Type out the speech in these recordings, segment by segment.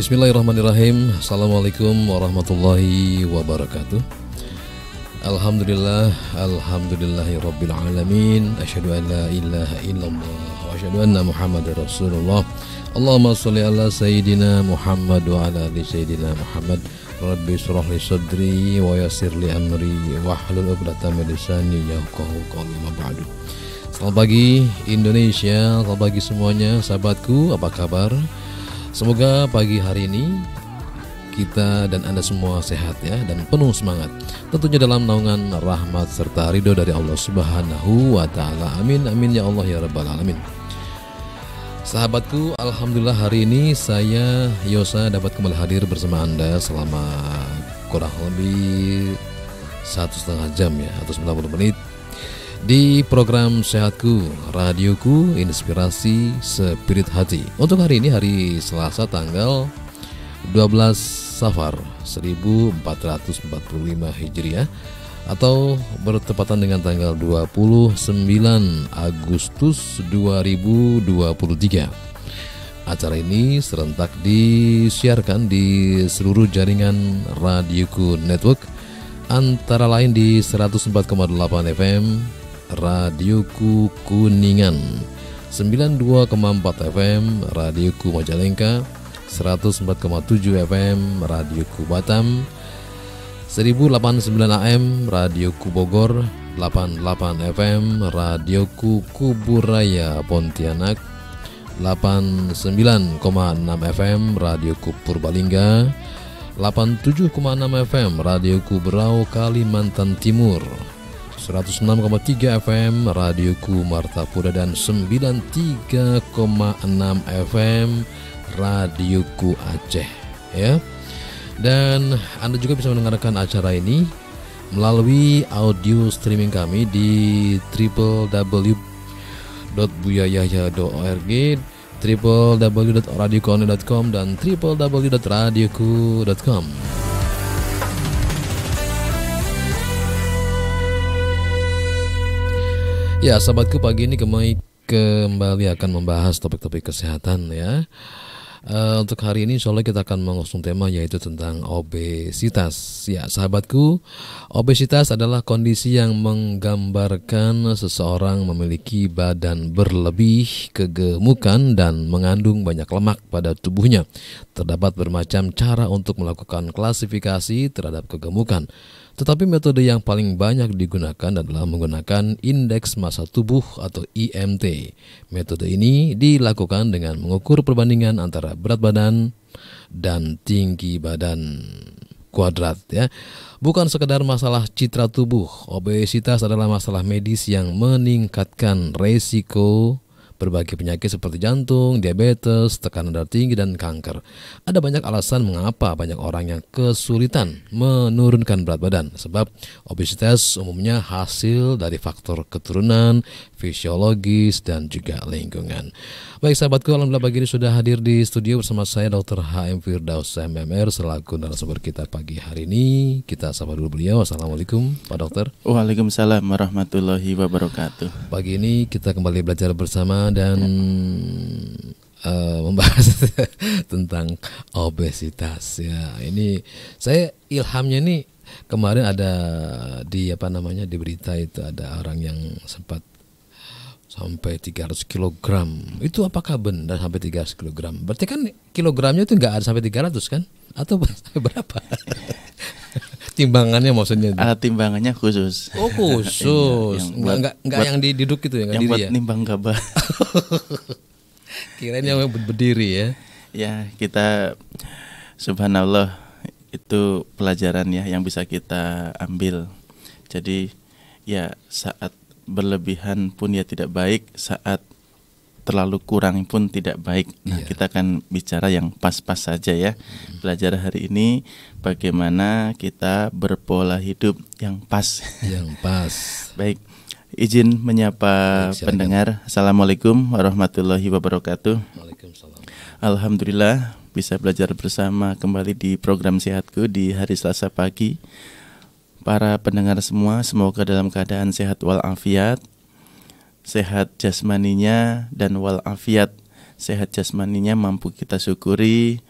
Bismillahirrahmanirrahim. Assalamualaikum warahmatullahi wabarakatuh. Alhamdulillah Alhamdulillahi Rabbil Alamin. Asyadu an la ilaha illallah Wa asyadu anna Muhammad Rasulullah. Allahumma salli ala Sayyidina Muhammad Wa ala ali Sayyidina Muhammad. Rabbi surah li sadri Wa yasir li amri Wa halul uqdata lisani Yauqahu qawli. Ma ba'du. Selamat pagi Indonesia. Selamat pagi semuanya Sahabatku. Apa kabar Semoga pagi hari ini kita dan Anda semua sehat ya dan penuh semangat. Tentunya dalam naungan rahmat serta ridho dari Allah Subhanahu wa taala. Amin amin ya Allah ya rabbal alamin. Sahabatku, alhamdulillah hari ini saya Yosa dapat kembali hadir bersama Anda selama kurang lebih satu setengah jam ya atau 90 menit di program Sehatku, radioku, inspirasi spirit hati. Untuk hari ini hari Selasa tanggal 12 Safar 1445 Hijriah atau bertepatan dengan tanggal 29 Agustus 2023. Acara ini serentak disiarkan di seluruh jaringan Radioku Network antara lain di 104,8 FM Radioku Kuningan. 92,4 FM Radioku Majalengka. 104,7 FM Radioku Batam. 1089 AM Radioku Bogor. 88 FM Radioku Kuburaya Pontianak. 89,6 FM Radioku Purbalingga. 87,6 FM Radioku Berau Kalimantan Timur 106,3 FM Radioku Martapura dan 93,6 FM Radioku Aceh ya. Dan Anda juga bisa mendengarkan acara ini melalui audio streaming kami di www.buyayahya.org www.radioku.com dan www.radioku.com Ya, sahabatku pagi ini kembali kembali akan membahas topik-topik kesehatan ya. Uh, untuk hari ini insya kita akan mengusung tema yaitu tentang obesitas. Ya, sahabatku, obesitas adalah kondisi yang menggambarkan seseorang memiliki badan berlebih, kegemukan dan mengandung banyak lemak pada tubuhnya. Terdapat bermacam cara untuk melakukan klasifikasi terhadap kegemukan. Tetapi metode yang paling banyak digunakan adalah menggunakan indeks massa tubuh atau IMT. Metode ini dilakukan dengan mengukur perbandingan antara berat badan dan tinggi badan kuadrat ya. Bukan sekedar masalah citra tubuh, obesitas adalah masalah medis yang meningkatkan resiko berbagai penyakit seperti jantung, diabetes, tekanan darah tinggi, dan kanker. Ada banyak alasan mengapa banyak orang yang kesulitan menurunkan berat badan, sebab obesitas umumnya hasil dari faktor keturunan, fisiologis, dan juga lingkungan. Baik sahabatku, Alhamdulillah pagi ini sudah hadir di studio bersama saya Dr. HM Firdaus MMR selaku narasumber kita pagi hari ini. Kita sapa dulu beliau. Assalamualaikum Pak Dokter. Waalaikumsalam warahmatullahi wabarakatuh. Pagi ini kita kembali belajar bersama dan uh, membahas tentang obesitas ya. Ini saya ilhamnya nih kemarin ada di apa namanya di berita itu ada orang yang sempat sampai 300 kg itu apakah benar sampai 300 kg berarti kan kilogramnya itu nggak ada sampai 300 kan? Atau berapa? Timbangannya maksudnya? Ada timbangannya khusus. Oh khusus. Iya, nggak nggak nggak yang diduduk itu ya yang buat ya? nimbang gabah. Kirain yang berdiri ya. Ya kita subhanallah itu pelajaran ya yang bisa kita ambil. Jadi ya saat berlebihan pun ya tidak baik, saat terlalu kurang pun tidak baik. Nah, iya. kita akan bicara yang pas-pas saja ya. Hmm. Belajar hari ini bagaimana kita berpola hidup yang pas. Yang pas. baik. Izin menyapa baik, pendengar. Assalamualaikum warahmatullahi wabarakatuh. Waalaikumsalam. Alhamdulillah bisa belajar bersama kembali di program Sehatku di hari Selasa pagi para pendengar semua semoga dalam keadaan sehat walafiat, sehat jasmaninya dan walafiat, sehat jasmaninya mampu kita syukuri,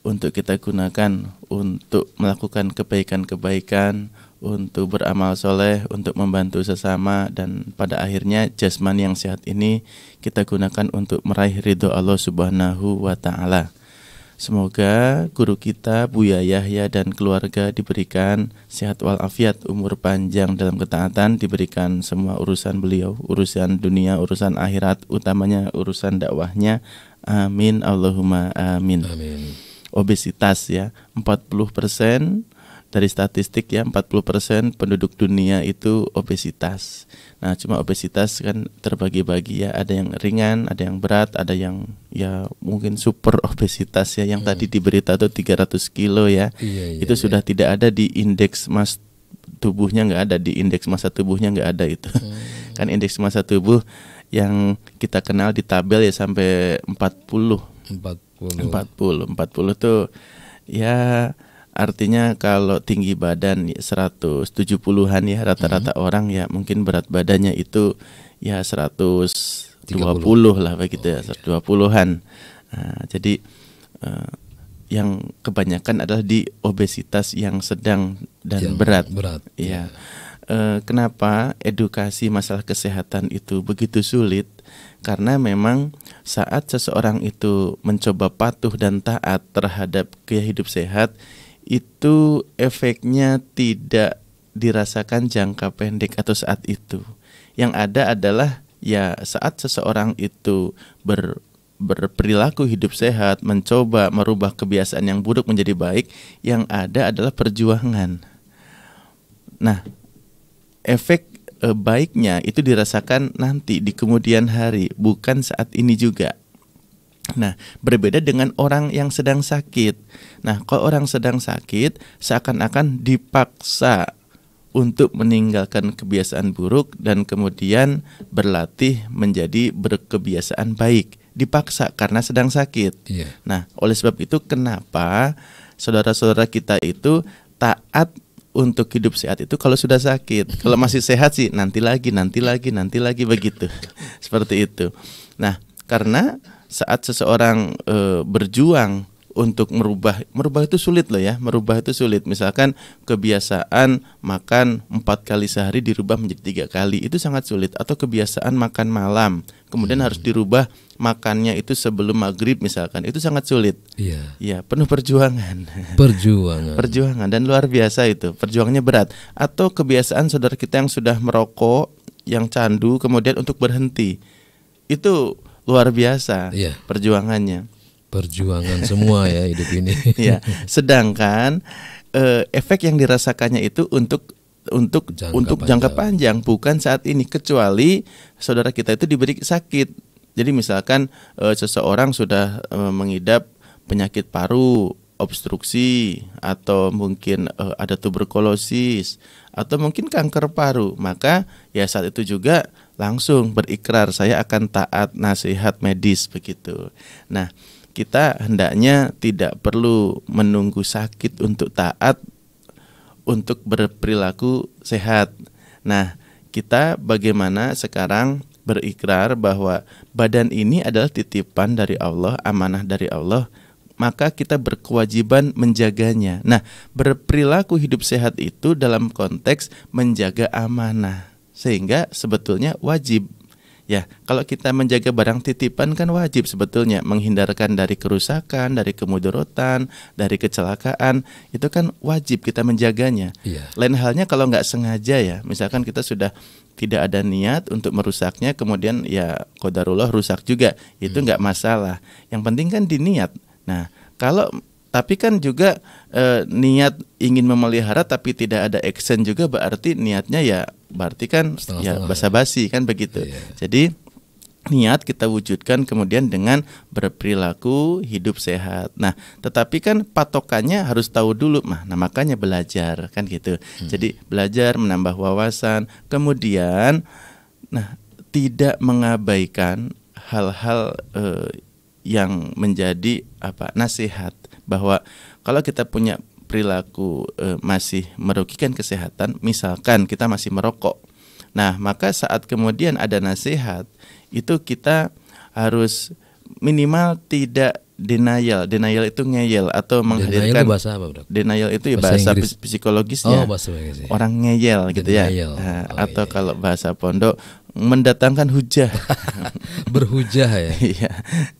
untuk kita gunakan untuk melakukan kebaikan-kebaikan, untuk beramal soleh, untuk membantu sesama dan pada akhirnya jasmani yang sehat ini kita gunakan untuk meraih ridho Allah Subhanahu wa taala. Semoga guru kita Buya Yahya dan keluarga diberikan sehat walafiat, umur panjang dalam ketaatan, diberikan semua urusan beliau, urusan dunia, urusan akhirat, utamanya urusan dakwahnya. Amin Allahumma amin. Amin. Obesitas ya, 40% dari statistik ya 40% penduduk dunia itu obesitas. Nah, cuma obesitas kan terbagi-bagi ya, ada yang ringan, ada yang berat, ada yang ya mungkin super obesitas ya yang hmm. tadi diberita tuh 300 kilo ya. Iya, iya, itu iya. sudah tidak ada di indeks mas tubuhnya nggak ada di indeks masa tubuhnya nggak ada itu. Hmm. kan indeks masa tubuh yang kita kenal di tabel ya sampai 40. 40. 40. 40 tuh ya Artinya kalau tinggi badan 170-an ya rata-rata hmm. orang ya mungkin berat badannya itu ya 120 30. lah begitu ya, 120-an. Nah, jadi uh, yang kebanyakan adalah di obesitas yang sedang dan yang berat. Berat. Ya. Uh, kenapa edukasi masalah kesehatan itu begitu sulit? Karena memang saat seseorang itu mencoba patuh dan taat terhadap gaya hidup sehat, itu efeknya tidak dirasakan jangka pendek atau saat itu. Yang ada adalah ya saat seseorang itu ber berperilaku hidup sehat, mencoba merubah kebiasaan yang buruk menjadi baik, yang ada adalah perjuangan. Nah, efek e, baiknya itu dirasakan nanti di kemudian hari, bukan saat ini juga. Nah, berbeda dengan orang yang sedang sakit. Nah, kalau orang sedang sakit, seakan-akan dipaksa untuk meninggalkan kebiasaan buruk dan kemudian berlatih menjadi berkebiasaan baik. Dipaksa karena sedang sakit. Iya. Nah, oleh sebab itu, kenapa saudara-saudara kita itu taat untuk hidup sehat itu kalau sudah sakit. Kalau masih sehat sih nanti lagi, nanti lagi, nanti lagi begitu. Seperti itu. Nah, karena saat seseorang e, berjuang untuk merubah merubah itu sulit loh ya merubah itu sulit. Misalkan kebiasaan makan empat kali sehari dirubah menjadi tiga kali itu sangat sulit. Atau kebiasaan makan malam kemudian hmm. harus dirubah makannya itu sebelum maghrib misalkan itu sangat sulit. Iya. Ya penuh perjuangan. Perjuangan. Perjuangan dan luar biasa itu perjuangannya berat. Atau kebiasaan saudara kita yang sudah merokok yang candu kemudian untuk berhenti. Itu luar biasa iya. perjuangannya. Perjuangan semua ya hidup ini. ya, sedangkan uh, efek yang dirasakannya itu untuk untuk jangka untuk panjang. jangka panjang bukan saat ini kecuali saudara kita itu diberi sakit. Jadi misalkan uh, seseorang sudah uh, mengidap penyakit paru, obstruksi atau mungkin uh, ada tuberkulosis atau mungkin kanker paru, maka ya saat itu juga langsung berikrar saya akan taat nasihat medis begitu. Nah, kita hendaknya tidak perlu menunggu sakit untuk taat untuk berperilaku sehat. Nah, kita bagaimana sekarang berikrar bahwa badan ini adalah titipan dari Allah, amanah dari Allah, maka kita berkewajiban menjaganya. Nah, berperilaku hidup sehat itu dalam konteks menjaga amanah sehingga sebetulnya wajib. Ya kalau kita menjaga barang titipan kan wajib sebetulnya. Menghindarkan dari kerusakan dari kemudaratan dari kecelakaan. Itu kan wajib kita menjaganya. Iya. lain halnya kalau nggak sengaja ya. Misalkan kita sudah tidak ada niat untuk merusaknya kemudian ya kodarullah rusak juga. Itu hmm. nggak masalah. Yang penting kan diniat. Nah kalau tapi kan juga e, niat ingin memelihara tapi tidak ada action juga berarti niatnya ya berarti kan Setengah ya basa-basi ya. kan begitu. Iya. Jadi niat kita wujudkan kemudian dengan berperilaku hidup sehat. Nah, tetapi kan patokannya harus tahu dulu mah. Nah, makanya belajar kan gitu. Hmm. Jadi belajar menambah wawasan, kemudian nah tidak mengabaikan hal-hal eh, yang menjadi apa nasihat bahwa kalau kita punya perilaku e, masih merugikan kesehatan, misalkan kita masih merokok. Nah, maka saat kemudian ada nasihat, itu kita harus minimal tidak denial. Denial itu ngeyel atau Denial menghadirkan itu bahasa apa, Bro? denial itu ya Bahasa bahasa, Inggris. psikologisnya. Oh, bahasa Inggris. ya. Orang ngeyel gitu ya. Denial. Nah, Oh, atau iya. kalau bahasa pondok mendatangkan hujah. Berhujah ya. Iya.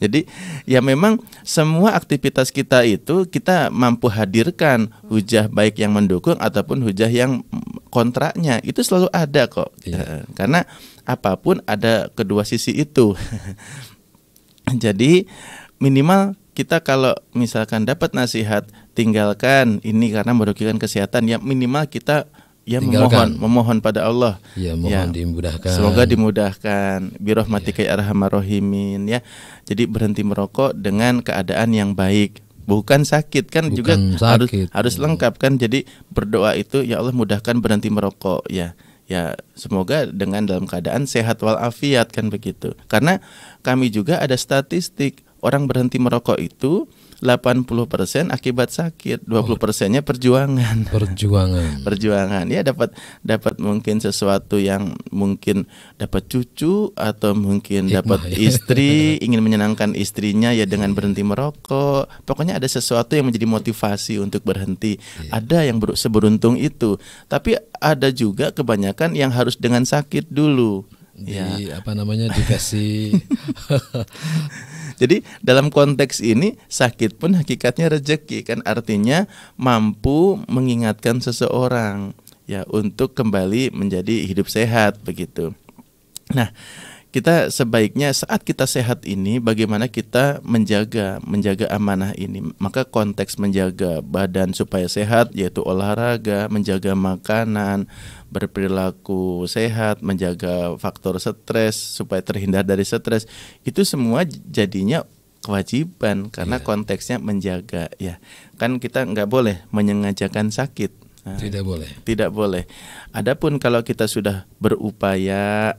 Jadi ya memang semua aktivitas kita itu kita mampu hadirkan hujah baik yang mendukung ataupun hujah yang kontraknya itu selalu ada kok. Iya. Eh, Karena apa pun ada kedua sisi itu. Jadi minimal kita kalau misalkan dapat nasihat tinggalkan ini karena merugikan kesehatan ya minimal kita ya Tinggalkan. memohon memohon pada Allah Ya, mohon dimudahkan. Semoga dimudahkan. Birahmatika ya arhamar rahimin ya. Jadi berhenti merokok dengan keadaan yang baik. Bukan sakit kan Bukan juga harus sakit. harus lengkap kan. Jadi berdoa itu ya Allah mudahkan berhenti merokok ya. Ya, semoga dengan dalam keadaan sehat walafiat kan begitu. Karena kami juga ada statistik orang berhenti merokok itu 80% akibat sakit, 20%-nya perjuangan. Perjuangan. perjuangan. Ya dapat dapat mungkin sesuatu yang mungkin dapat cucu atau mungkin Hikmah, dapat ya. istri ingin menyenangkan istrinya ya dengan berhenti merokok. Pokoknya ada sesuatu yang menjadi motivasi untuk berhenti. Ada yang ber- seberuntung itu. Tapi ada juga kebanyakan yang harus dengan sakit dulu. Di ya. apa namanya dikasih Jadi dalam konteks ini sakit pun hakikatnya rezeki kan artinya mampu mengingatkan seseorang ya untuk kembali menjadi hidup sehat begitu. Nah, kita sebaiknya saat kita sehat ini bagaimana kita menjaga menjaga amanah ini. Maka konteks menjaga badan supaya sehat yaitu olahraga, menjaga makanan, berperilaku sehat, menjaga faktor stres supaya terhindar dari stres. Itu semua jadinya kewajiban karena Iya. konteksnya menjaga ya. Kan kita nggak boleh menyengajakan sakit. Nah, tidak boleh. tidak boleh. Adapun kalau kita sudah berupaya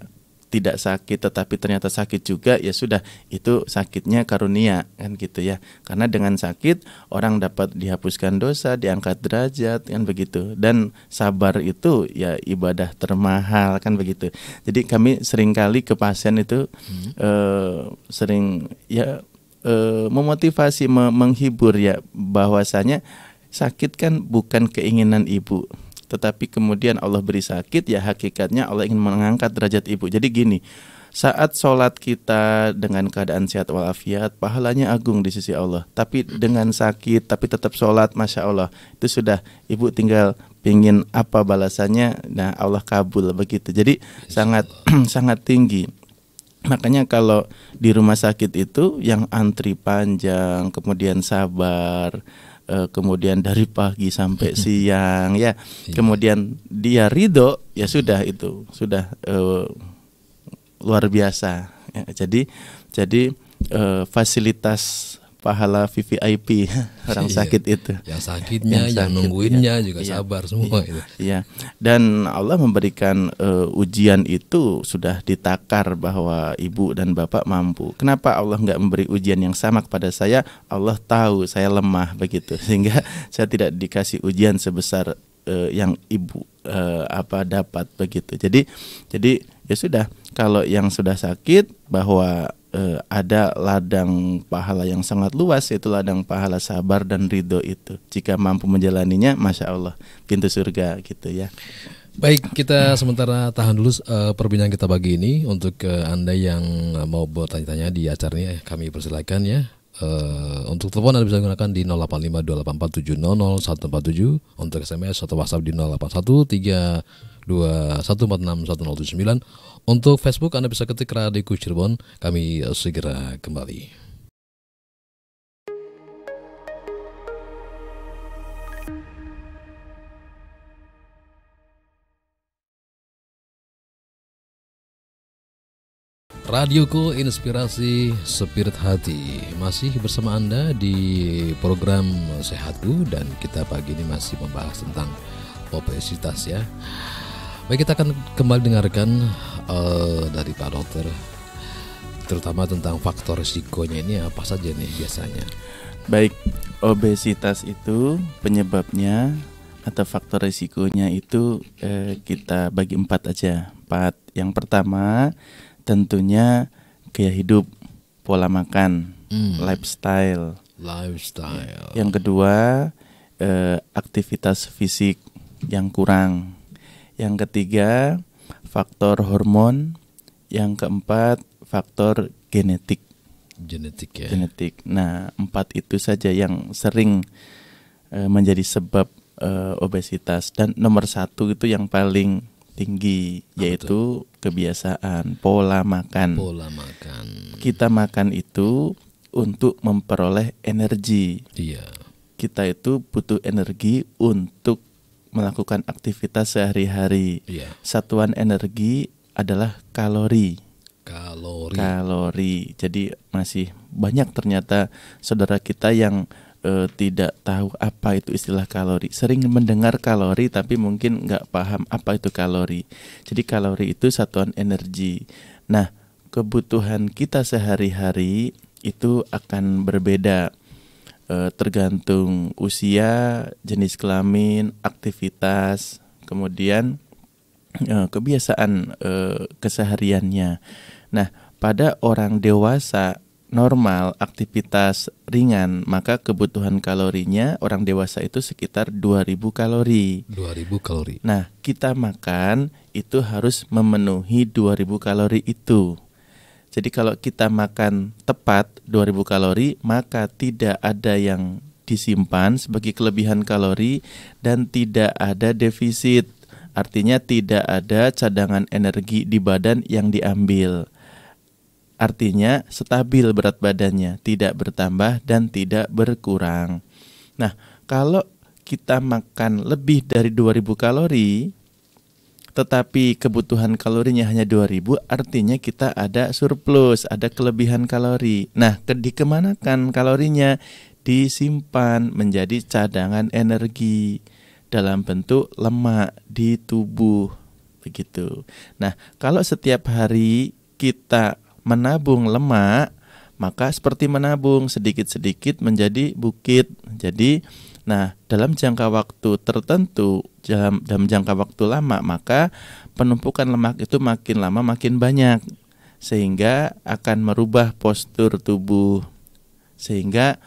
tidak sakit tetapi ternyata sakit juga ya sudah itu sakitnya karunia kan gitu ya. Karena dengan sakit orang dapat dihapuskan dosa diangkat derajat kan begitu. Dan sabar itu ya ibadah termahal kan begitu. Jadi kami sering kali ke pasien itu eh, sering ya eh, memotivasi me- menghibur ya bahwasanya sakit kan bukan keinginan ibu tetapi kemudian Allah beri sakit ya hakikatnya Allah ingin mengangkat derajat ibu. Jadi gini saat sholat kita dengan keadaan sehat walafiat pahalanya agung di sisi Allah. Tapi dengan sakit tapi tetap sholat masya Allah itu sudah ibu tinggal pingin apa balasannya nah Allah kabul begitu. Jadi sangat sangat tinggi. Makanya kalau di rumah sakit itu yang antri panjang, kemudian sabar, eh, kemudian dari pagi sampai siang ya, kemudian dia ridho ya sudah itu sudah eh, luar biasa. Ya, jadi jadi eh, fasilitas pahala VVIP orang Iya. sakit itu. Yang sakitnya, Yang yang, sakit, nungguinnya iya. juga Iya. sabar semua Iya. itu. Iya. Dan Allah memberikan eh, ujian itu sudah ditakar bahwa ibu dan bapak mampu. Kenapa Allah nggak memberi ujian yang sama kepada saya? Allah tahu saya lemah begitu, sehingga saya tidak dikasih ujian sebesar eh, yang ibu eh, apa dapat begitu. Jadi jadi ya sudah kalau yang sudah sakit bahwa eh, ada ladang pahala yang sangat luas yaitu ladang pahala sabar dan ridho itu. Jika mampu menjalaninya masya Allah pintu surga gitu ya. Baik, kita sementara tahan dulu eh, perbincangan kita pagi ini. Untuk eh, Anda yang mau bertanya-tanya di acara ini eh, kami persilakan ya. Eh, untuk telepon Anda bisa gunakan di 085284700147 untuk SMS atau WhatsApp di 081321461079 untuk Facebook Anda bisa ketik Radio Cirebon. Kami eh, segera kembali. Radioku Inspirasi Spirit Hati. Masih bersama Anda di program Sehatku Dan kita pagi ini masih membahas tentang obesitas ya Baik kita akan kembali dengarkan eh, dari Pak Dokter Terutama tentang faktor risikonya ini apa saja nih biasanya baik obesitas itu penyebabnya atau faktor risikonya itu eh, kita bagi empat aja empat yang pertama tentunya gaya hidup pola makan Hmm. lifestyle. Lifestyle. Yang kedua, eh, aktivitas fisik yang kurang. Yang ketiga, faktor hormon. Yang keempat, faktor genetik. Genetik ya. Genetik. Nah, empat itu saja yang sering eh, menjadi sebab eh, obesitas. Dan nomor satu itu yang paling tinggi, Apa yaitu kebiasaan pola makan. Pola makan. Kita makan itu untuk memperoleh energi. Iya. Kita itu butuh energi untuk melakukan aktivitas sehari-hari. Iya. Satuan energi adalah kalori. Kalori. Kalori. Jadi masih banyak ternyata saudara kita yang eh, tidak tahu apa itu istilah kalori. Sering mendengar kalori tapi mungkin nggak paham apa itu kalori. Jadi kalori itu satuan energi. Nah, kebutuhan kita sehari-hari itu akan berbeda eh, tergantung usia, jenis kelamin, aktivitas, kemudian eh, kebiasaan eh, kesehariannya. Nah, pada orang dewasa normal aktivitas ringan, maka kebutuhan kalorinya orang dewasa itu sekitar 2000 kalori. 2000 kalori. Nah, kita makan itu harus memenuhi 2000 kalori itu. Jadi kalau kita makan tepat 2000 kalori, maka tidak ada yang disimpan sebagai kelebihan kalori dan tidak ada defisit. Artinya tidak ada cadangan energi di badan yang diambil. Artinya stabil berat badannya, tidak bertambah dan tidak berkurang. Nah, kalau kita makan lebih dari 2000 kalori, tetapi kebutuhan kalorinya hanya 2000 artinya kita ada surplus, ada kelebihan kalori. Nah, ke dikemanakan kalorinya? Disimpan menjadi cadangan energi dalam bentuk lemak di tubuh. Begitu. Nah, kalau setiap hari kita menabung lemak, maka seperti menabung sedikit-sedikit menjadi bukit. Jadi, nah, dalam jangka waktu tertentu, dalam, dalam jangka waktu lama, maka penumpukan lemak itu makin lama makin banyak sehingga akan merubah postur tubuh sehingga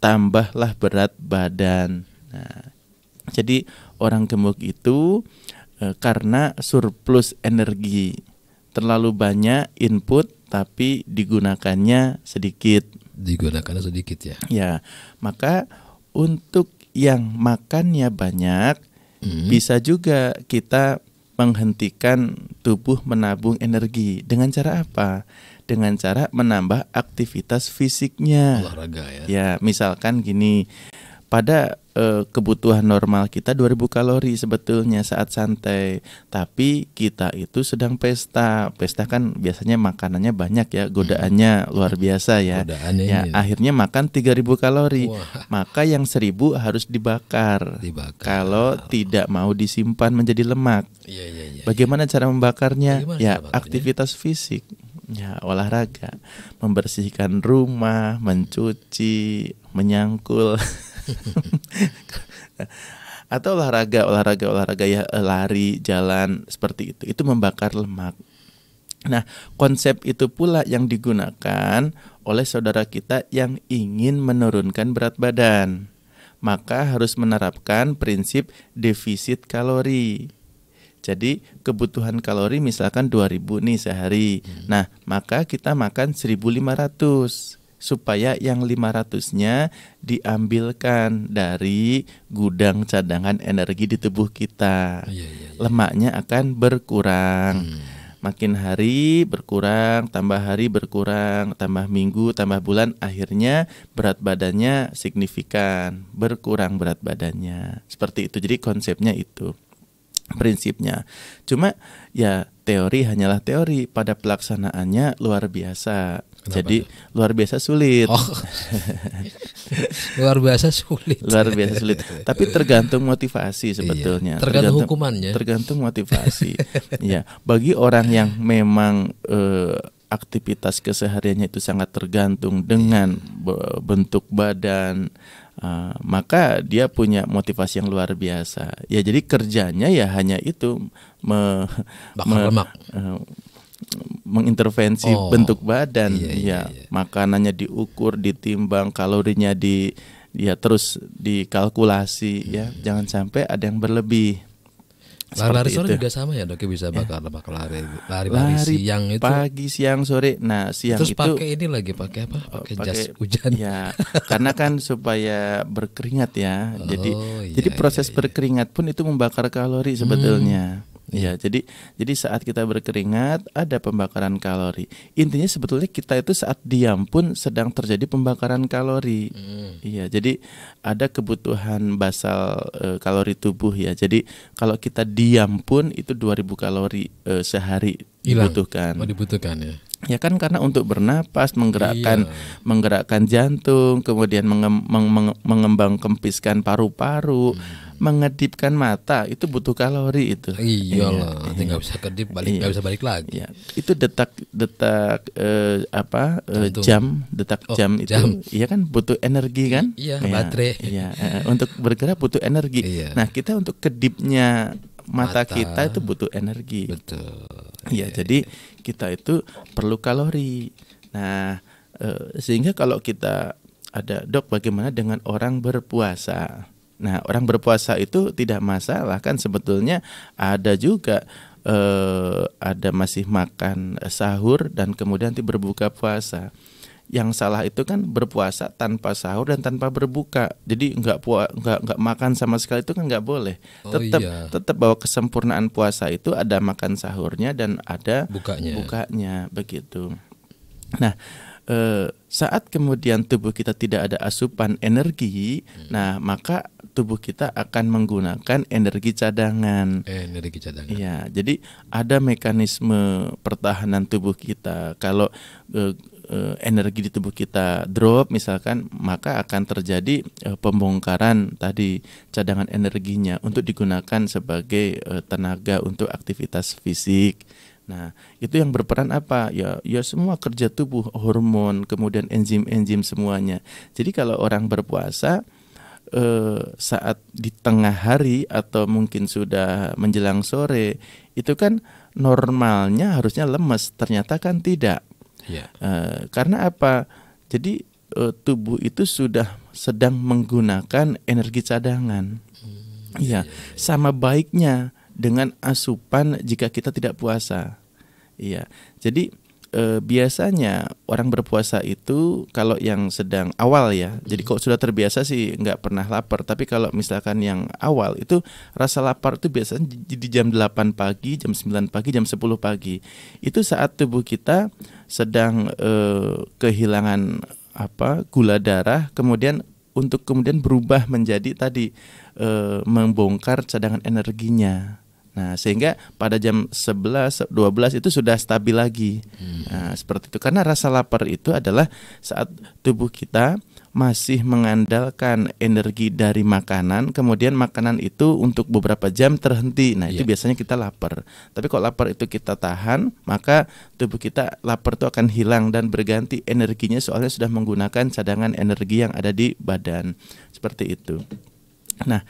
tambahlah berat badan. Nah, jadi orang gemuk itu e, karena surplus energi terlalu banyak input tapi digunakannya sedikit. Digunakannya sedikit ya. Ya, maka untuk yang makannya banyak Hmm. bisa juga kita menghentikan tubuh menabung energi dengan cara apa? Dengan cara menambah aktivitas fisiknya. Olahraga ya. Ya, misalkan gini, pada eh, kebutuhan normal kita 2000 kalori sebetulnya saat santai, tapi kita itu sedang pesta. Pesta kan biasanya makanannya banyak ya, godaannya luar biasa ya. Godaannya Ya, ini. akhirnya makan 3000 kalori. Wah. Maka yang 1000 harus dibakar. Dibakar. Kalau tidak mau disimpan menjadi lemak. Iya iya iya. Bagaimana cara membakarnya? Bagaimana ya, cara aktivitas fisik. Ya, olahraga, membersihkan rumah, mencuci, menyangkul. Atau olahraga, olahraga, olahraga ya eh, lari, jalan seperti itu. Itu membakar lemak. Nah, konsep itu pula yang digunakan oleh saudara kita yang ingin menurunkan berat badan. Maka harus menerapkan prinsip defisit kalori. Jadi kebutuhan kalori misalkan 2000 nih sehari. Nah, maka kita makan 1500 supaya yang 500-nya diambilkan dari gudang cadangan energi di tubuh kita. Iya iya. iya. Lemaknya akan berkurang. Hmm. Makin hari berkurang, tambah hari berkurang, tambah minggu, tambah bulan, akhirnya berat badannya signifikan, berkurang berat badannya. Seperti itu. Jadi konsepnya itu prinsipnya. Cuma ya teori hanyalah teori, pada pelaksanaannya luar biasa. Kenapa Jadi luar biasa sulit. Oh. Luar biasa sulit. Luar biasa sulit. Tapi tergantung motivasi sebetulnya. Iya, tergantung hukumannya. Tergantung motivasi. ya, bagi orang yang memang eh, aktivitas kesehariannya itu sangat tergantung dengan be- bentuk badan, eh, maka dia punya motivasi yang luar biasa. Ya, jadi kerjanya ya hanya itu me- Bakar lemak. eh, mengintervensi Oh, bentuk badan iya, iya, ya iya. makanannya diukur ditimbang kalorinya di ya terus dikalkulasi ya Hmm. jangan sampai ada yang berlebih Lari-lari sore itu. juga sama ya dok, ya bisa bakar bakar lari lari-lari lari siang itu. pagi siang sore nah siang Terus itu pakai ini lagi pakai apa? Oh, Pakai jas hujan. ya karena kan supaya berkeringat ya jadi Oh, iya, jadi iya, proses iya. berkeringat pun itu membakar kalori sebetulnya ya jadi jadi saat kita berkeringat ada pembakaran kalori intinya sebetulnya kita itu saat diam pun sedang terjadi pembakaran kalori Hmm. iya jadi ada kebutuhan basal eh, kalori tubuh ya jadi kalau kita diam pun itu 2000 kalori eh, sehari Hilang. dibutuhkan Oh dibutuhkan ya. Ya kan karena untuk bernapas, menggerakkan Iya. menggerakkan jantung, kemudian mengem- meng- meng- mengembang kempiskan paru-paru, Hmm. Mengedipkan mata, itu butuh kalori itu. Iyalah, nanti iya. nggak bisa kedip balik, Iya. nggak bisa balik lagi. Ya, itu detak detak eh, apa eh, jam, detak Oh, jam itu. jam. Iya kan butuh energi kan? Iya, Ya, baterai. Iya, eh, untuk bergerak butuh energi. Iya. Nah, kita untuk kedipnya mata, Mata. kita itu butuh energi. Betul. Iya, jadi kita itu perlu kalori. Nah, eh, sehingga kalau kita ada dok, bagaimana dengan orang berpuasa? Nah, orang berpuasa itu tidak masalah kan sebetulnya ada juga eh, ada masih makan sahur dan kemudian nanti berbuka puasa. Yang salah itu kan berpuasa tanpa sahur dan tanpa berbuka. Jadi nggak pua nggak nggak makan sama sekali itu kan nggak boleh. Oh, Tetap iya. tetap bahwa kesempurnaan puasa itu ada makan sahurnya dan ada Bukanya. bukanya begitu. Nah, eh, saat kemudian tubuh kita tidak ada asupan energi, nah maka tubuh kita akan menggunakan energi cadangan. Energi cadangan. Iya, jadi ada mekanisme pertahanan tubuh kita. Kalau eh, energi di tubuh kita drop, misalkan, maka akan terjadi eh, pembongkaran tadi cadangan energinya untuk digunakan sebagai eh, tenaga untuk aktivitas fisik. Nah, itu yang berperan apa? Ya, ya semua kerja tubuh, hormon, kemudian enzim-enzim semuanya. Jadi kalau orang berpuasa eh, saat di tengah hari atau mungkin sudah menjelang sore itu kan normalnya harusnya lemes ternyata kan tidak Iya. Eh, karena apa jadi eh, tubuh itu sudah sedang menggunakan energi cadangan Iya, sama baiknya dengan asupan jika kita tidak puasa. Iya, jadi eh, biasanya orang berpuasa itu kalau yang sedang awal ya, jadi kalau sudah terbiasa sih nggak pernah lapar. Tapi kalau misalkan yang awal itu rasa lapar itu biasanya di jam 8 pagi, jam 9 pagi, jam 10 pagi. Itu saat tubuh kita sedang eh, kehilangan apa gula darah, kemudian untuk kemudian berubah menjadi tadi eh, membongkar cadangan energinya. Nah, sehingga pada jam 11 12 itu sudah stabil lagi. Nah, seperti itu karena rasa lapar itu adalah saat tubuh kita masih mengandalkan energi dari makanan, kemudian makanan itu untuk beberapa jam terhenti. Nah, itu Iya. biasanya kita lapar. Tapi kalau lapar itu kita tahan, maka tubuh kita lapar itu akan hilang dan berganti energinya soalnya sudah menggunakan cadangan energi yang ada di badan. Seperti itu. Nah,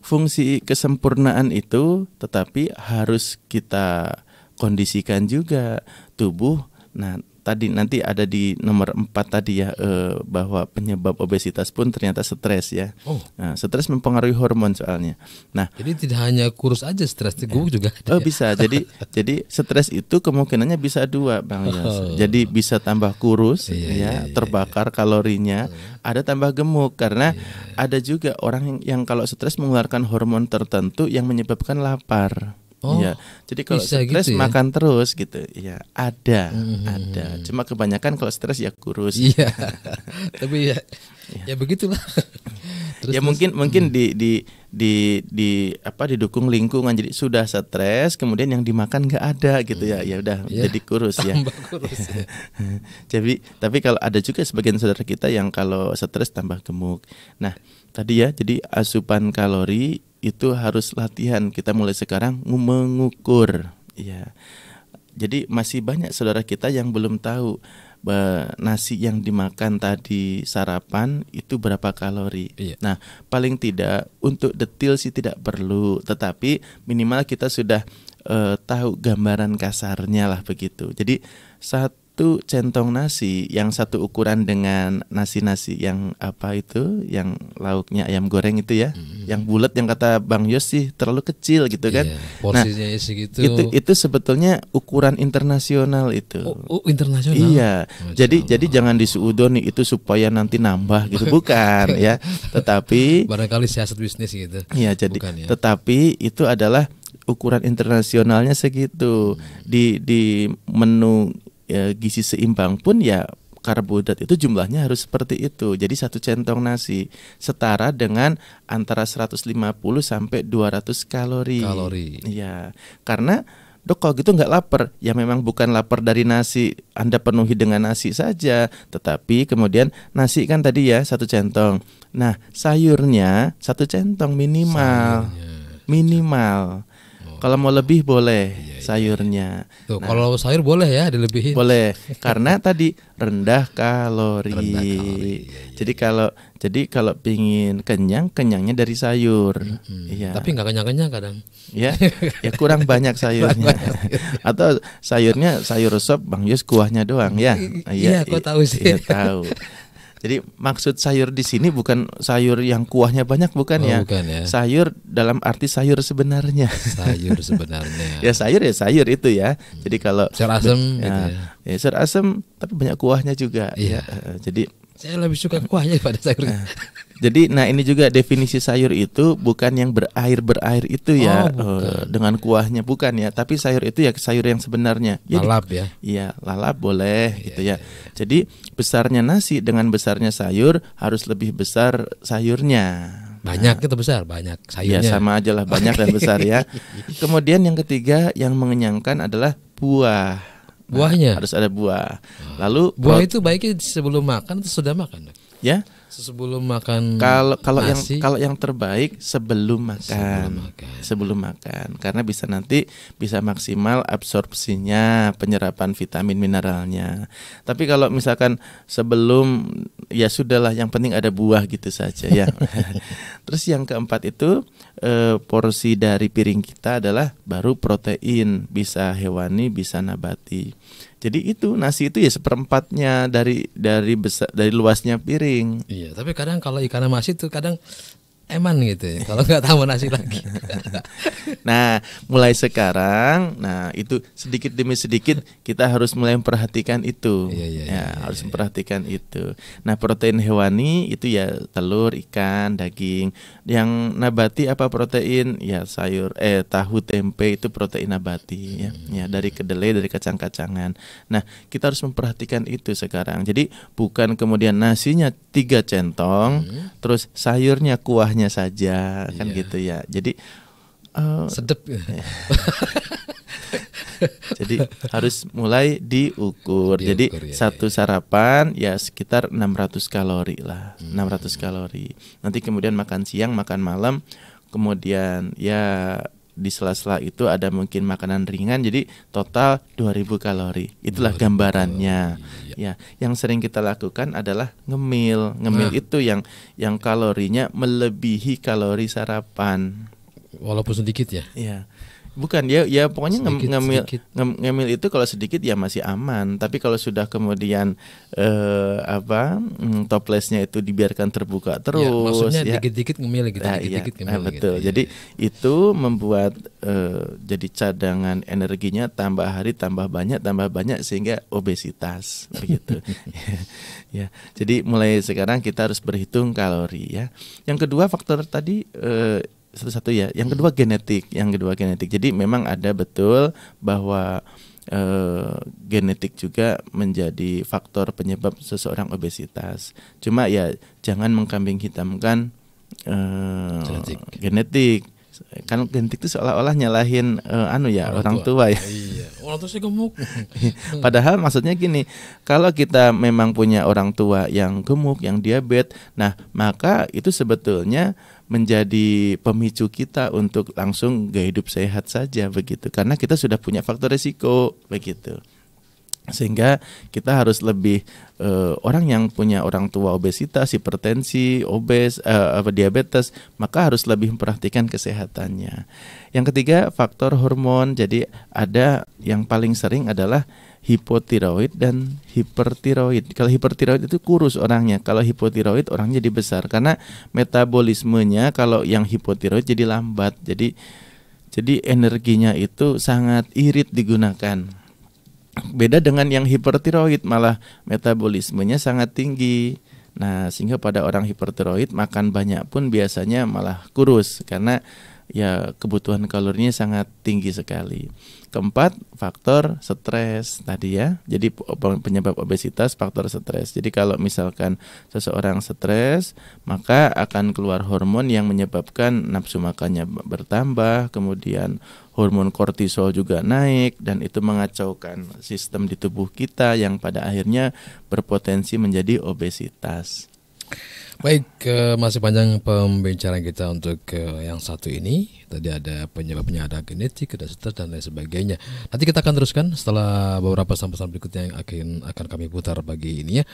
fungsi kesempurnaan itu tetapi harus kita kondisikan juga tubuh. Nah, tadi nanti ada di nomor 4 tadi ya eh, bahwa penyebab obesitas pun ternyata stres ya. Oh, Nah, stres mempengaruhi hormon soalnya. Nah, jadi tidak hanya kurus aja stres, gue juga ada. Oh ya? bisa. Jadi jadi stres itu kemungkinannya bisa dua, Bang. Oh. Jadi bisa tambah kurus Iya, ya, iya, iya, terbakar kalorinya, ada tambah gemuk karena Iya, ada juga orang yang, yang kalau stres mengeluarkan hormon tertentu yang menyebabkan lapar. Oh, Iya. Jadi kalau stres gitu ya? makan terus gitu. Iya, ada, Mhm. ada. Cuma kebanyakan kalau stres ya kurus. Iya. Tapi ya ya begitulah. Terus, ya terus. mungkin mungkin di di di di apa didukung lingkungan jadi sudah stres kemudian yang dimakan nggak ada gitu ya ya udah Ya, jadi kurus ya tambah kurus ya. jadi tapi kalau ada juga sebagian saudara kita yang kalau stres tambah gemuk nah tadi ya jadi asupan kalori itu harus latihan kita mulai sekarang mengukur ya jadi masih banyak saudara kita yang belum tahu nasi yang dimakan tadi sarapan itu berapa kalori. Iya. Nah, paling tidak untuk detil sih tidak perlu, tetapi minimal kita sudah eh, tahu gambaran kasarnya lah begitu. Jadi satu centong nasi yang satu ukuran dengan nasi-nasi yang apa itu yang lauknya ayam goreng itu ya, yang bulat yang kata Bang Yos sih terlalu kecil gitu kan. Iya, porsinya segitu. Itu itu sebetulnya ukuran internasional itu. Oh, oh, internasional. Iya. Masya Jadi Allah. jadi jangan disuudoni itu supaya nanti nambah gitu bukan ya. Tetapi barangkali siasat bisnis gitu. Iya, jadi Bukan ya? tetapi itu adalah ukuran internasionalnya segitu. Di di menu ya, gizi seimbang pun ya karbohidrat itu jumlahnya harus seperti itu. Jadi satu centong nasi setara dengan antara 150 sampai 200 kalori. Kalori. Iya. Karena Dok kalau gitu nggak lapar Ya memang bukan lapar dari nasi Anda penuhi dengan nasi saja Tetapi kemudian nasi kan tadi ya satu centong Nah sayurnya satu centong minimal Sayurnya. Minimal Kalau mau lebih boleh sayurnya Tuh, kalau sayur boleh ya dilebihin. boleh karena tadi rendah kalori. Rendah kalori, iya, Jadi kalau jadi kalau pingin kenyang kenyangnya dari sayur. Hmm, Iya. Tapi nggak kenyang-kenyang kadang. ya ya kurang banyak sayurnya atau sayurnya sayur sop Bang Yus kuahnya doang ya. Iya, kok i- tahu sih. Iya, tahu. Jadi maksud sayur di sini bukan sayur yang kuahnya banyak bukan Oh, ya. bukan ya. Sayur dalam arti sayur sebenarnya. Sayur sebenarnya. ya sayur ya sayur itu ya. Jadi kalau Sayur asem gitu ya, ya. ya sayur asem tapi banyak kuahnya juga. Iya. Ya, eh, jadi Saya lebih suka kuahnya daripada sayurnya. jadi nah ini juga definisi sayur itu bukan yang berair berair itu ya Oh, bukan. eh, dengan kuahnya bukan ya. Tapi sayur itu ya sayur yang sebenarnya. Ya, di- Lalap ya. Iya, lalap boleh gitu ya. Jadi besarnya nasi dengan besarnya sayur harus lebih besar sayurnya. Banyak itu besar, banyak Ya sayurnya. sama aja lah banyak dan besar ya. Kemudian yang ketiga yang mengenyangkan adalah buah. Nah, Buahnya? harus ada buah. Lalu Buah itu baiknya sebelum makan atau sudah makan? Ya Sebelum makan kalau kalau yang kalau yang terbaik sebelum makan. Sebelum makan. Sebelum makan karena bisa nanti bisa maksimal absorpsinya, penyerapan vitamin mineralnya. Tapi kalau misalkan sebelum ya sudahlah yang penting ada buah gitu saja ya. Terus yang keempat itu eh, porsi dari piring kita adalah baru protein, bisa hewani, bisa nabati. Jadi itu nasi itu ya seperempatnya dari dari besar dari luasnya piring. Iya, tapi kadang kalau ikan nasi itu kadang eman gitu ya. Kalau nggak tahu nasi lagi. Nah, mulai sekarang, nah itu sedikit demi sedikit kita harus mulai memperhatikan itu. Iya, iya, ya, iya, harus memperhatikan itu. Nah, protein hewani itu ya telur, ikan, daging. Yang nabati apa protein? Ya sayur, eh tahu, tempe itu protein nabati ya. Hmm. Ya dari kedelai, dari kacang-kacangan. Nah, kita harus memperhatikan itu sekarang. Jadi bukan kemudian nasinya tiga centong, terus sayurnya kuahnya saja, kan Hmm. Iya. gitu ya. Jadi eh, Sedep. jadi harus mulai diukur. Jadi Diukur, ya, satu sarapan ya sekitar 600 kalori lah, 600 kalori. Nanti kemudian makan siang, makan malam, kemudian ya di sela-sela itu ada mungkin makanan ringan jadi total 2000 kalori. Itulah gambarannya. Ya, yang sering kita lakukan adalah ngemil. Ngemil Nah. itu yang yang kalorinya melebihi kalori sarapan. Walaupun sedikit ya. Iya. Bukan ya ya pokoknya Sedikit, ngemil sedikit. ngem- ngemil itu kalau sedikit ya masih aman, tapi kalau sudah kemudian eh apa mm, toplesnya itu dibiarkan terbuka terus ya, maksudnya ya. dikit-dikit ngemil gitu, Nah, iya, dikit-dikit nah, ngemil betul. gitu. Jadi itu membuat eh, jadi cadangan energinya tambah hari tambah banyak tambah banyak sehingga obesitas begitu. ya. Jadi mulai sekarang kita harus berhitung kalori ya. Yang kedua faktor tadi eh, satu-satu ya. Yang kedua genetik, yang kedua genetik. Jadi memang ada betul bahwa eh, genetik juga menjadi faktor penyebab seseorang obesitas. Cuma ya jangan mengkambing hitamkan eh, Genetik. genetik. Kan genetik itu seolah-olah nyalahin eh, anu ya orang, tua. ya. Iya. Orang tua sih gemuk. Padahal maksudnya gini, kalau kita memang punya orang tua yang gemuk, yang diabetes, nah maka itu sebetulnya menjadi pemicu kita untuk langsung gaya hidup sehat saja begitu. Karena kita sudah punya faktor resiko begitu. sehingga kita harus lebih uh, orang yang punya orang tua obesitas, hipertensi, obes, uh, diabetes, maka harus lebih memperhatikan kesehatannya. Yang ketiga faktor hormon. Jadi ada yang paling sering adalah hipotiroid dan hipertiroid. Kalau hipertiroid itu kurus orangnya, kalau hipotiroid orangnya jadi besar karena metabolismenya kalau yang hipotiroid jadi lambat. Jadi jadi energinya itu sangat irit digunakan. Beda dengan yang hipertiroid malah metabolismenya sangat tinggi. Nah, sehingga pada orang hipertiroid makan banyak pun biasanya malah kurus karena ya kebutuhan kalorinya sangat tinggi sekali. Keempat, faktor stres tadi ya. Jadi penyebab obesitas faktor stres. Jadi kalau misalkan seseorang stres, maka akan keluar hormon yang menyebabkan nafsu makannya bertambah, kemudian hormon kortisol juga naik dan itu mengacaukan sistem di tubuh kita yang pada akhirnya berpotensi menjadi obesitas. Baik, uh, masih panjang pembicaraan kita untuk uh, yang satu ini. Tadi ada penyebabnya ada genetik, ada stres dan lain sebagainya. Nanti kita akan teruskan setelah beberapa pesan-pesan berikutnya yang akan akan kami putar pagi ini ya.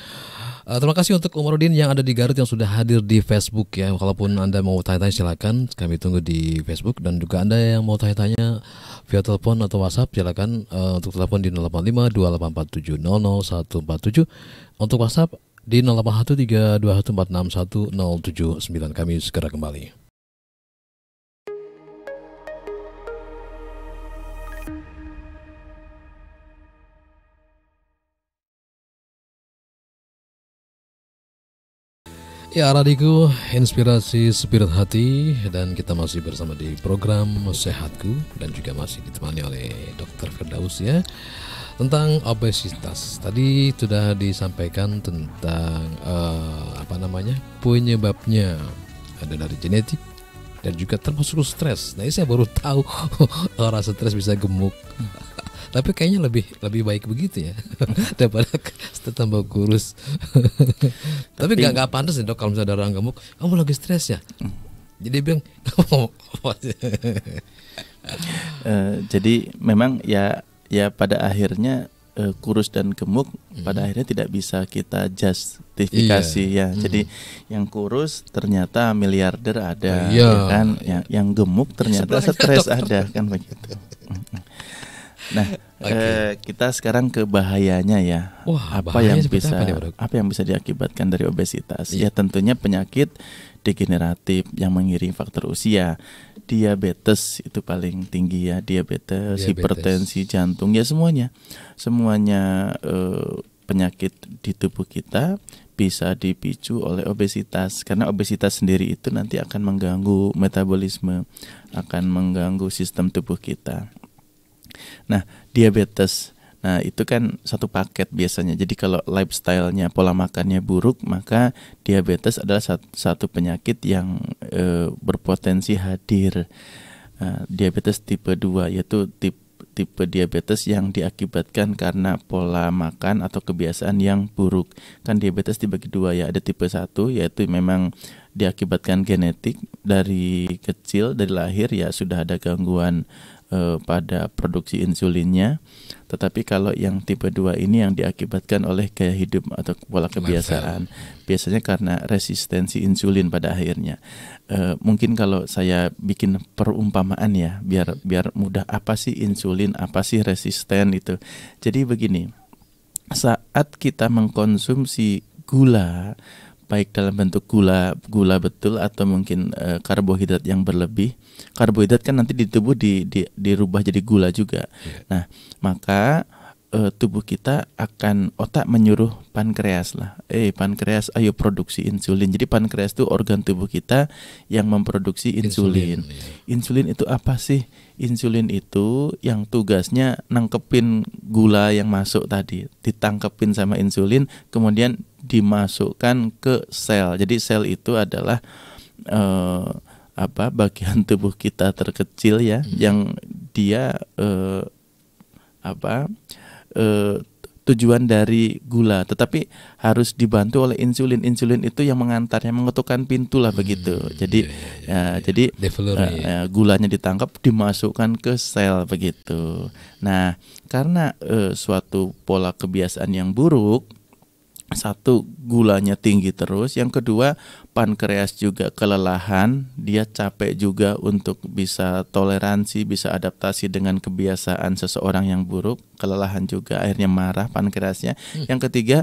Uh, terima kasih untuk Umarudin yang ada di Garut yang sudah hadir di Facebook ya. Kalaupun Anda mau tanya-tanya silakan kami tunggu di Facebook dan juga Anda yang mau tanya-tanya via telepon atau WhatsApp silakan untuk telepon di 085 2847 147 untuk WhatsApp di 081321461079 kami segera kembali. Ya Radiku, inspirasi spirit hati dan kita masih bersama di program Sehatku dan juga masih ditemani oleh Dr. Firdaus ya tentang obesitas. Tadi sudah disampaikan tentang uh, apa namanya penyebabnya ada dari genetik dan juga termasuk stres. Nah ini saya baru tahu orang stres bisa gemuk. Tapi kayaknya lebih lebih baik begitu ya daripada tambah kurus. Tapi nggak nggak pantas dok kalau misalnya ada orang gemuk, kamu lagi stres ya. Jadi bilang uh, jadi memang ya ya pada akhirnya uh, kurus dan gemuk hmm. pada akhirnya tidak bisa kita justifikasi iya. ya. Hmm. Jadi yang kurus ternyata miliarder ada, iya. ya kan? Yang yang gemuk ternyata stres ada kan begitu. Nah, okay. eh, kita sekarang ke bahayanya ya. Wah, apa yang bisa apa, apa yang bisa diakibatkan dari obesitas? Iya. Ya tentunya penyakit degeneratif yang mengiring faktor usia. Diabetes itu paling tinggi ya, diabetes, diabetes. hipertensi jantung ya semuanya. Semuanya eh, penyakit di tubuh kita bisa dipicu oleh obesitas karena obesitas sendiri itu nanti akan mengganggu metabolisme, akan mengganggu sistem tubuh kita. Nah, diabetes Nah, itu kan satu paket biasanya. Jadi kalau lifestyle-nya, pola makannya buruk, maka diabetes adalah satu, penyakit yang e, berpotensi hadir. Nah, diabetes tipe 2 yaitu tipe tipe diabetes yang diakibatkan karena pola makan atau kebiasaan yang buruk. Kan diabetes dibagi dua ya, ada tipe 1 yaitu memang diakibatkan genetik dari kecil dari lahir ya sudah ada gangguan uh, pada produksi insulinnya. Tetapi kalau yang tipe 2 ini yang diakibatkan oleh gaya hidup atau pola kebiasaan, biasanya karena resistensi insulin pada akhirnya. Uh, mungkin kalau saya bikin perumpamaan ya, biar biar mudah apa sih insulin, apa sih resisten itu. Jadi begini, saat kita mengkonsumsi gula baik dalam bentuk gula gula betul atau mungkin e, karbohidrat yang berlebih. Karbohidrat kan nanti di tubuh di, di dirubah jadi gula juga. Yeah. nah maka e, tubuh kita akan otak menyuruh pankreas lah. Eh pankreas ayo produksi insulin. Jadi pankreas itu organ tubuh kita yang memproduksi insulin insulin, yeah. insulin itu apa sih? Insulin itu yang tugasnya nangkepin gula yang masuk tadi ditangkepin sama insulin kemudian dimasukkan ke sel. Jadi sel itu adalah uh, apa bagian tubuh kita terkecil ya hmm. yang dia uh, apa uh, tujuan dari gula, tetapi harus dibantu oleh insulin. Insulin itu yang mengantar, yang mengetukkan pintu lah begitu. Hmm, jadi iya, iya, ya, iya. jadi Developer, eh, ya. eh, gulanya ditangkap, dimasukkan ke sel begitu. Nah, karena eh, suatu pola kebiasaan yang buruk, satu gulanya tinggi terus, yang kedua pankreas juga kelelahan, dia capek juga untuk bisa toleransi, bisa adaptasi dengan kebiasaan seseorang yang buruk, kelelahan juga akhirnya marah pankreasnya. Yang ketiga,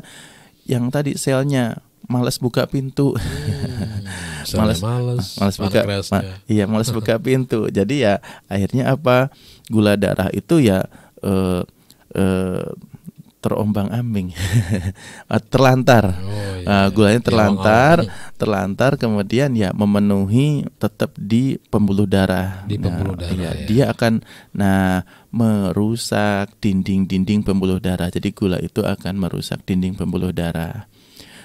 yang tadi selnya malas buka pintu. Males- males, malas buka ma- iya malas buka pintu. Jadi ya akhirnya apa? Gula darah itu ya eh, eh, terombang ambing terlantar Oh, iya, Ah, iya. gulanya Di terlantar awang-awang. terlantar kemudian ya memenuhi tetap di pembuluh darah Di pembuluh darah, iya, ya. dia akan nah merusak dinding-dinding pembuluh darah jadi gula itu akan merusak dinding pembuluh darah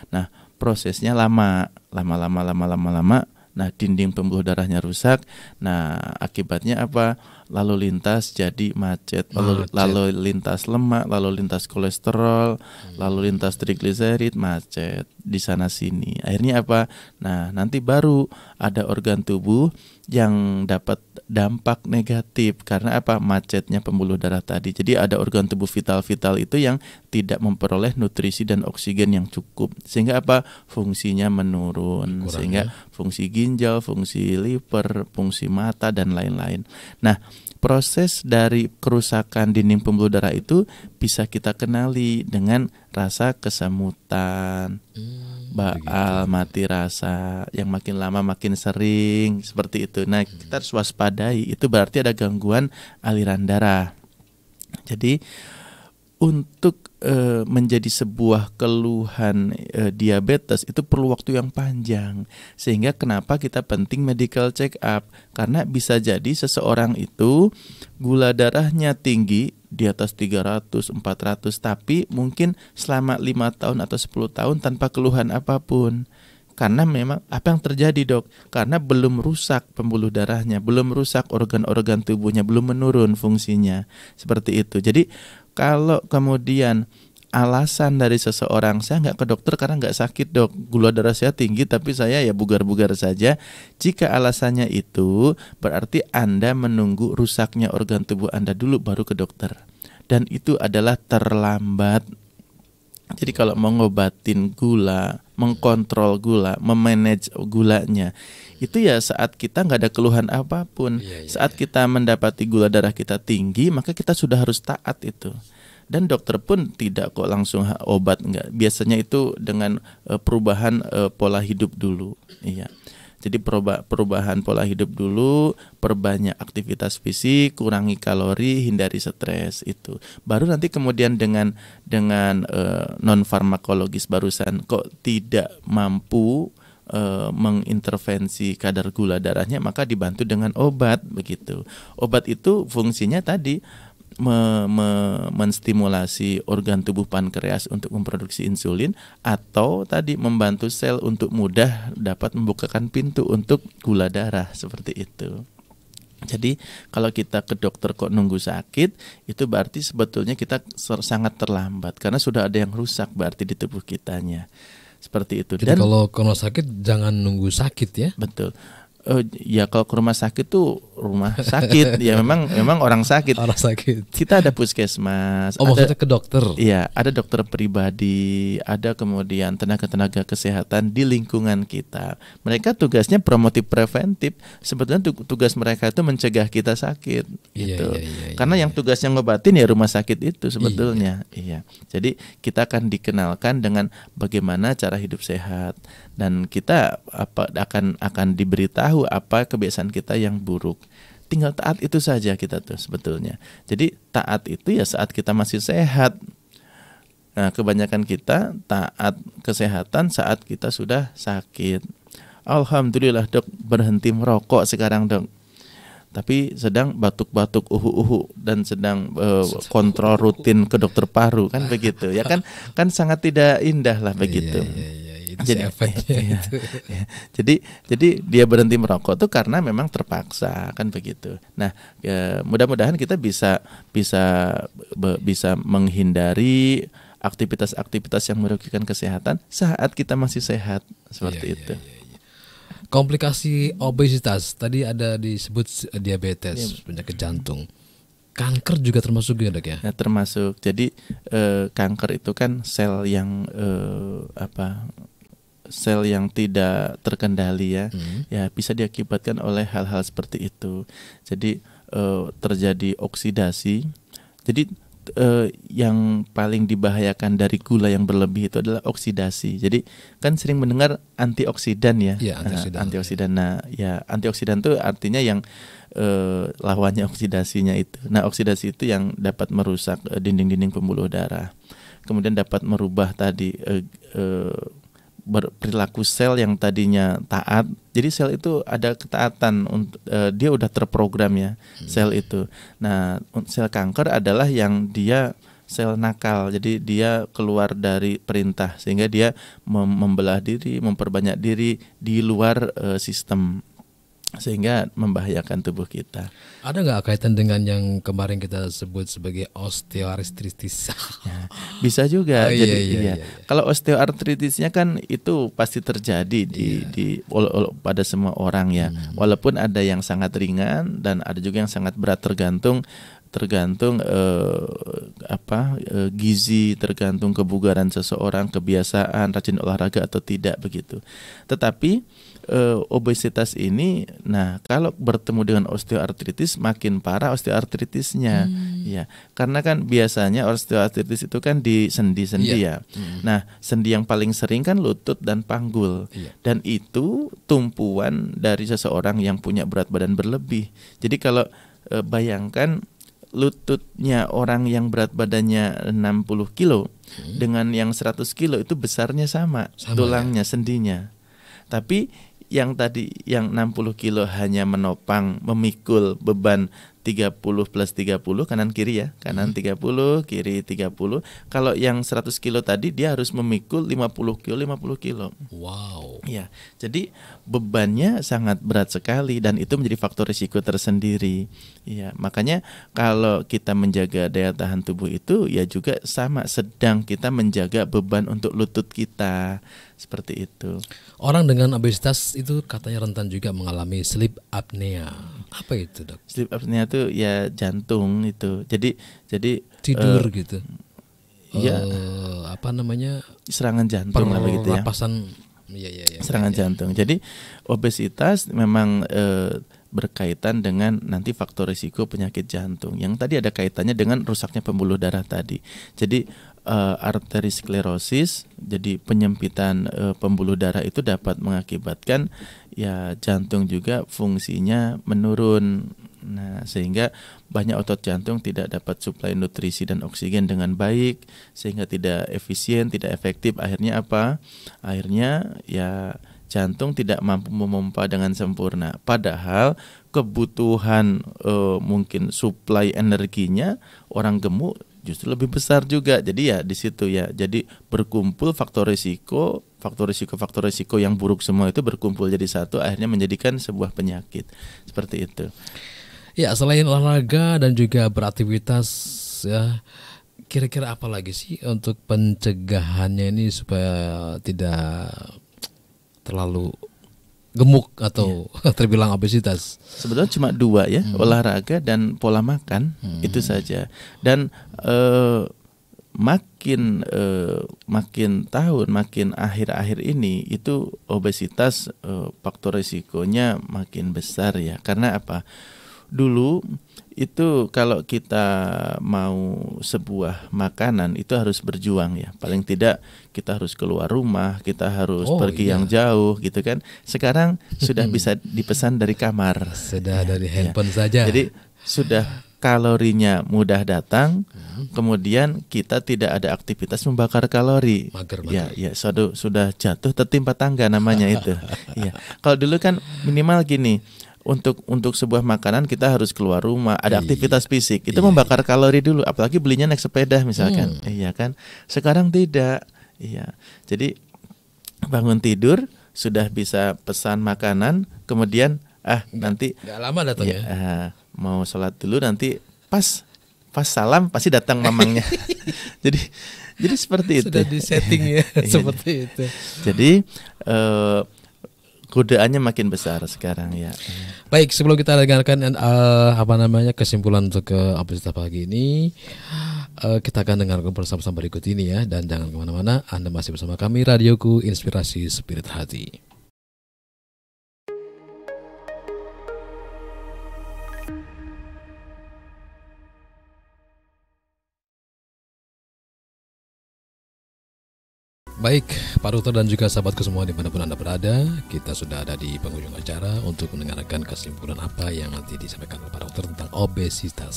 Nah, prosesnya lama, lama-lama, lama-lama, lama. Nah, dinding pembuluh darahnya rusak. Nah, akibatnya apa? Lalu lintas jadi macet, lalu, Macet. lalu lintas lemak, lalu lintas kolesterol, lalu lintas trigliserid macet di sana sini. Akhirnya apa? Nah, nanti baru ada organ tubuh yang dapat dampak negatif karena apa? Macetnya pembuluh darah tadi. Jadi ada organ tubuh vital-vital itu yang tidak memperoleh nutrisi dan oksigen yang cukup sehingga apa? Fungsinya menurun Kurang, sehingga ya. fungsi ginjal, fungsi liver, fungsi mata dan lain-lain. Nah, proses dari kerusakan dinding pembuluh darah itu bisa kita kenali dengan rasa kesemutan, Hmm, baal, mati rasa, yang makin lama makin sering seperti itu. Nah, kita harus waspadai. Itu berarti ada gangguan aliran darah. Jadi untuk eh, menjadi sebuah keluhan eh, diabetes itu perlu waktu yang panjang. Sehingga kenapa kita penting medical check up? Karena bisa jadi seseorang itu gula darahnya tinggi di atas 300, 400 tapi mungkin selama lima tahun atau 10 tahun tanpa keluhan apa pun. Karena memang apa yang terjadi dok? Karena belum rusak pembuluh darahnya, belum rusak organ-organ tubuhnya, belum menurun fungsinya seperti itu. Jadi kalau kemudian alasan dari seseorang saya nggak ke dokter karena nggak sakit dok, gula darah saya tinggi tapi saya ya bugar-bugar saja. Jika alasannya itu berarti anda menunggu rusaknya organ tubuh anda dulu baru ke dokter. Dan itu adalah terlambat. Jadi kalau mau ngobatin gula, mengkontrol gula, memanage gulanya, itu ya saat kita nggak ada keluhan apa pun. Iya, iya, saat kita mendapati gula darah kita tinggi, maka kita sudah harus taat itu. Dan dokter pun tidak kok langsung obat nggak. Biasanya itu dengan eh, perubahan eh, pola hidup dulu. Iya. Jadi peruba- perubahan pola hidup dulu, perbanyak aktivitas fisik, kurangi kalori, hindari stres itu. Baru nanti kemudian dengan dengan non farmakologis barusan kok tidak mampu eh, mengintervensi kadar gula darahnya maka dibantu dengan obat begitu. Obat itu fungsinya tadi me- me- menstimulasi organ tubuh pankreas untuk memproduksi insulin atau tadi membantu sel untuk mudah dapat membukakan pintu untuk gula darah seperti itu. Jadi kalau kita ke dokter kok nunggu sakit itu berarti sebetulnya kita ser- sangat terlambat karena sudah ada yang rusak berarti di tubuh kitanya. Seperti itu. Jadi kalau ke rumah sakit jangan nunggu sakit ya. Betul. Eh, ya kalau ke rumah sakit tuh rumah sakit ya memang memang orang sakit. Orang sakit. Kita ada puskesmas, Oh ada maksudnya ke dokter. Iya, ada dokter pribadi, ada kemudian tenaga-tenaga kesehatan di lingkungan kita. Mereka tugasnya promotif preventif. Sebetulnya tu- tugas mereka itu mencegah kita sakit Iya, gitu. iya, iya, Karena iya. yang tugasnya ngobatin ya rumah sakit itu sebetulnya. Iya. Jadi kita akan dikenalkan dengan bagaimana cara hidup sehat dan kita apa akan akan diberitahu apa kebiasaan kita yang buruk. Tinggal taat itu saja kita tuh sebetulnya. Jadi taat itu ya saat kita masih sehat. Nah, kebanyakan kita taat kesehatan saat kita sudah sakit. Alhamdulillah dok berhenti merokok sekarang dok. Tapi sedang batuk-batuk uhu-uhu dan sedang eh, kontrol rutin ke dokter paru kan begitu ya kan kan sangat tidak indah lah begitu. Iya, iya, iya. Jadi, sih efeknya iya, iya. jadi jadi dia berhenti merokok tuh karena memang terpaksa kan begitu. Nah ya, mudah-mudahan kita bisa bisa be- bisa menghindari aktivitas-aktivitas yang merugikan kesehatan saat kita masih sehat seperti Iya, itu. iya. Komplikasi obesitas tadi ada disebut diabetes, Iya. penyakit jantung. Kanker juga termasuk ya, Dok ya? Ya, termasuk jadi eh, kanker itu kan sel yang eh, apa sel yang tidak terkendali ya Hmm. ya bisa diakibatkan oleh hal-hal seperti itu. Jadi eh, terjadi oksidasi. Jadi eh, yang paling dibahayakan dari gula yang berlebih itu adalah oksidasi. Jadi kan sering mendengar antioksidan ya. Iya, antioksidan. Nah, antioksidan. Nah ya antioksidan itu artinya yang eh, lawannya oksidasinya itu. Nah oksidasi itu yang dapat merusak dinding-dinding pembuluh darah. Kemudian dapat merubah tadi eh, eh, berperilaku sel yang tadinya taat. Jadi sel itu ada ketaatan untuk eh, dia udah terprogram ya sel itu. Nah, sel kanker adalah yang dia sel nakal. Jadi dia keluar dari perintah sehingga dia mem- membelah diri, memperbanyak diri di luar eh, sistem sehingga membahayakan tubuh kita. Ada nggak kaitan dengan yang kemarin kita sebut sebagai osteoartritis? Bisa juga. Oh, iya, jadi iya, iya. iya, iya. Kalau osteoartritisnya kan itu pasti terjadi di Iya. di ol- ol- pada semua orang ya. Hmm. Walaupun ada yang sangat ringan dan ada juga yang sangat berat tergantung tergantung eh, apa eh, gizi, tergantung kebugaran seseorang, kebiasaan, rajin olahraga atau tidak begitu. Tetapi eh, obesitas ini, nah kalau bertemu dengan osteoartritis makin parah osteoartritisnya, ya karena kan biasanya osteoartritis itu kan di sendi-sendi Iya. ya. Nah sendi yang paling sering kan lutut dan panggul, Iya. dan itu tumpuan dari seseorang yang punya berat badan berlebih. Jadi kalau eh, bayangkan lututnya orang yang berat badannya 60 kilo dengan yang 100 kilo itu besarnya sama, Sama, ya? tulangnya, sendinya. Tapi yang tadi yang 60 kilo hanya menopang memikul beban 30 plus 30 kanan kiri ya kanan 30 kiri 30 kalau yang 100 kilo tadi dia harus memikul 50 kilo 50 kilo Wow. Ya, jadi bebannya sangat berat sekali dan itu menjadi faktor risiko tersendiri. Ya, makanya kalau kita menjaga daya tahan tubuh itu ya juga sama sedang kita menjaga beban untuk lutut kita. Seperti itu. Orang dengan obesitas itu katanya rentan juga mengalami sleep apnea. Apa itu, Dok? Sleep apnea itu ya jantung itu. Jadi jadi Tidur eh, gitu. iya. Eh, apa namanya? serangan jantung lah begitu ya. Pernapasan Iya, iya, iya. serangan iya. jantung. Jadi obesitas memang eh, berkaitan dengan nanti faktor risiko penyakit jantung. Yang tadi ada kaitannya dengan rusaknya pembuluh darah tadi. Jadi eh, arteriosklerosis, jadi penyempitan eh, pembuluh darah itu dapat mengakibatkan ya jantung juga fungsinya menurun. Nah, sehingga banyak otot jantung tidak dapat suplai nutrisi dan oksigen dengan baik sehingga tidak efisien, tidak efektif. Akhirnya apa? Akhirnya ya jantung tidak mampu memompa dengan sempurna. Padahal kebutuhan eh, mungkin suplai energinya orang gemuk justru lebih besar juga. Jadi ya di situ ya. Jadi berkumpul faktor risiko, faktor risiko, faktor risiko yang buruk semua itu berkumpul jadi satu akhirnya menjadikan sebuah penyakit. Seperti itu. Ya, selain olahraga dan juga beraktivitas ya kira-kira apa lagi sih untuk pencegahannya ini supaya tidak terlalu gemuk atau terbilang obesitas. Sebetulnya cuma dua ya, olahraga dan pola makan itu saja. Dan eh, makin eh, makin tahun, makin akhir-akhir ini itu obesitas eh, faktor risikonya makin besar ya. Karena apa? Dulu itu kalau kita mau sebuah makanan itu harus berjuang ya. Paling tidak kita harus keluar rumah, kita harus Oh, pergi iya. yang jauh gitu kan. Sekarang sudah bisa dipesan dari kamar. Sudah Ya, dari ya. handphone saja. Jadi sudah kalorinya mudah datang, Hmm. kemudian kita tidak ada aktivitas membakar kalori. Mager, Ya, mager. ya, sudah sudah jatuh tertimpa tangga namanya itu. Iya. Kalau dulu kan minimal gini, untuk untuk sebuah makanan kita harus keluar rumah, ada Iya. aktivitas fisik. Itu Iya, membakar kalori dulu, apalagi belinya naik sepeda misalkan. Hmm. Iya kan? Sekarang tidak. Iya. Jadi bangun tidur sudah bisa pesan makanan, kemudian ah nanti Nggak lama datang ya, ya. ah, mau sholat dulu nanti pas pas salam pasti datang mamangnya. jadi Jadi seperti itu. Sudah di setting ya Iya. seperti itu. Jadi eh, godaannya makin besar sekarang ya. Baik, sebelum kita dengarkan eh, apa namanya kesimpulan untuk ke obesitas pagi ini, eh, kita akan dengarkan bersama-sama berikut ini ya. Dan jangan ke mana-mana, Anda masih bersama kami Radioku Inspirasi Spirit Hati. Baik, Pak Dokter dan juga sahabatku semua di mana pun Anda berada, kita sudah ada di penghujung acara untuk mendengarkan kesimpulan apa yang nanti disampaikan oleh Pak Dokter tentang obesitas.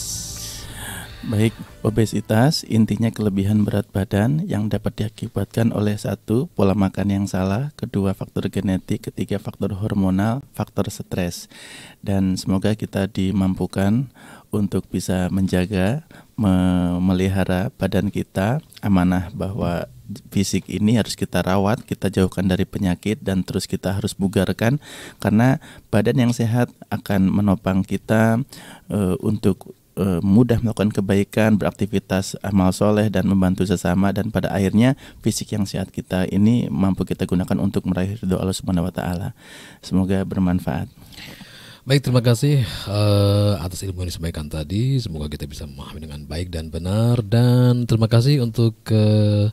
Baik, obesitas intinya kelebihan berat badan yang dapat diakibatkan oleh satu pola makan yang salah, kedua faktor genetik, ketiga faktor hormonal, faktor stres. Dan semoga kita dimampukan untuk bisa menjaga, memelihara badan kita amanah bahwa fisik ini harus kita rawat, kita jauhkan dari penyakit dan terus kita harus bugarkan karena badan yang sehat akan menopang kita uh, untuk uh, mudah melakukan kebaikan, beraktivitas amal soleh dan membantu sesama dan pada akhirnya fisik yang sehat kita ini mampu kita gunakan untuk meraih ridho Allah Subhanahu wa taala. Semoga bermanfaat. Baik, terima kasih uh, atas ilmu yang disampaikan tadi. Semoga kita bisa memahami dengan baik dan benar. Dan terima kasih untuk uh,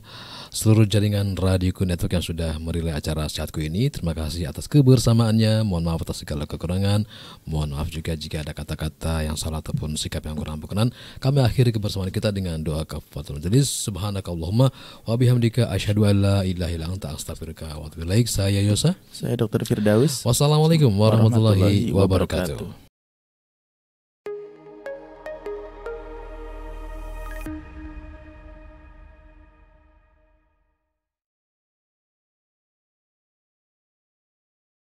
seluruh jaringan Radioku Network yang sudah merilai acara Sehatku ini. Terima kasih atas kebersamaannya. Mohon maaf atas segala kekurangan. Mohon maaf juga jika ada kata-kata yang salah ataupun sikap yang kurang berkenan. Kami akhiri kebersamaan kita dengan doa kafaratul majelis. Subhanakallahumma wa bihamdika asyhadu an la ilaha illa anta astaghfiruka wa atubu. Saya Yosa. Saya Dr. Firdaus. Wassalamualaikum warahmatullahi wabarakatuh.